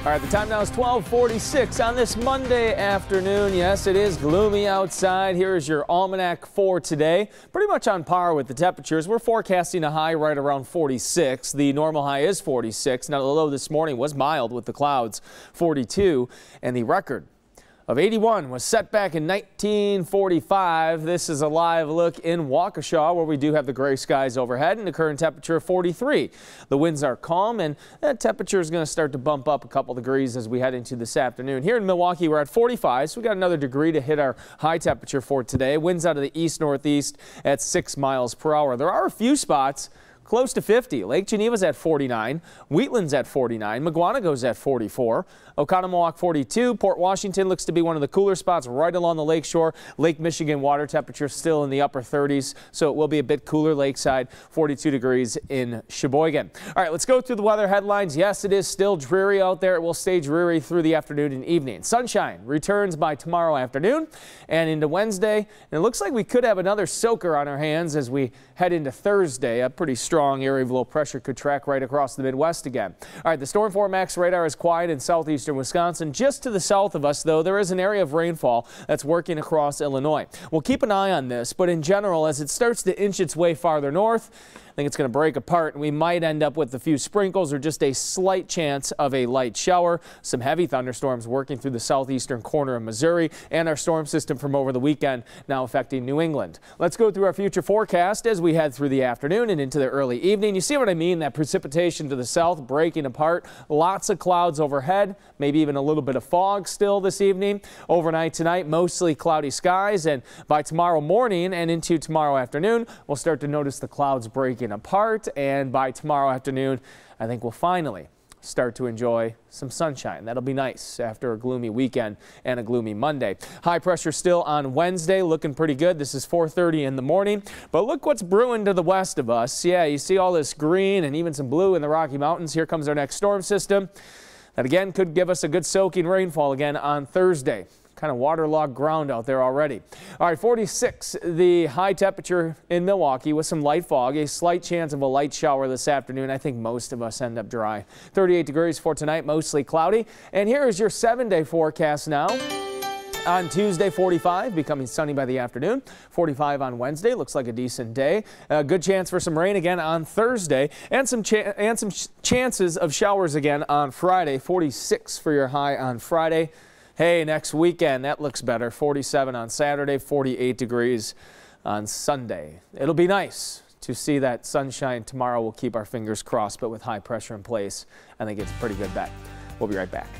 All right, the time now is 1246 on this Monday afternoon. Yes, it is gloomy outside. Here is your almanac for today. Pretty much on par with the temperatures. We're forecasting a high right around 46. The normal high is 46. Now, the low this morning was mild with the clouds, 42. And the record of 81 was set back in 1945. This is a live look in Waukesha where we do have the gray skies overhead and the current temperature of 43. The winds are calm and that temperature is going to start to bump up a couple degrees as we head into this afternoon. Here in Milwaukee we're at 45 so we got another degree to hit our high temperature for today. Winds out of the east northeast at 6 miles per hour. There are a few spots close to 50. Lake Geneva's at 49, Wheatland's at 49, Mukwonago's at 44, Oconomowoc 42. Port Washington looks to be one of the cooler spots right along the lakeshore. Lake Michigan water temperature still in the upper 30s, so it will be a bit cooler lakeside, 42 degrees in Sheboygan. All right, let's go through the weather headlines. Yes, it is still dreary out there. It will stay dreary through the afternoon and evening. Sunshine returns by tomorrow afternoon and into Wednesday. And it looks like we could have another soaker on our hands as we head into Thursday. A pretty strong area of low pressure could track right across the Midwest again. All right, the Storm 4 Max radar is quiet in southeastern Wisconsin. Just to the south of us, though, there is an area of rainfall that's working across Illinois. We'll keep an eye on this, but in general, as it starts to inch its way farther north, I think it's going to break apart and we might end up with a few sprinkles or just a slight chance of a light shower. Some heavy thunderstorms working through the southeastern corner of Missouri and our storm system from over the weekend now affecting New England. Let's go through our future forecast as we head through the afternoon and into the early evening. You see what I mean? That precipitation to the south breaking apart. Lots of clouds overhead, maybe even a little bit of fog still this evening. Overnight tonight, mostly cloudy skies and by tomorrow morning and into tomorrow afternoon, we'll start to notice the clouds breaking apart. And by tomorrow afternoon, I think we'll finally start to enjoy some sunshine. That'll be nice after a gloomy weekend and a gloomy Monday. High pressure still on Wednesday, looking pretty good. This is 4:30 in the morning, but look what's brewing to the west of us. Yeah, you see all this green and even some blue in the Rocky Mountains. Here comes our next storm system. That again could give us a good soaking rainfall again on Thursday kind of waterlogged ground out there already. All right, 46, the high temperature in Milwaukee with some light fog, a slight chance of a light shower this afternoon. I think most of us end up dry. 38 degrees for tonight, mostly cloudy. And here is your seven day forecast now. On Tuesday, 45, becoming sunny by the afternoon. 45 on Wednesday, looks like a decent day. A good chance for some rain again on Thursday, and some and some chances of showers again on Friday. 46 for your high on Friday. Hey, next weekend, that looks better. 47 on Saturday, 48 degrees on Sunday. It'll be nice to see that sunshine tomorrow. We'll keep our fingers crossed, but with high pressure in place, I think it's a pretty good bet. We'll be right back.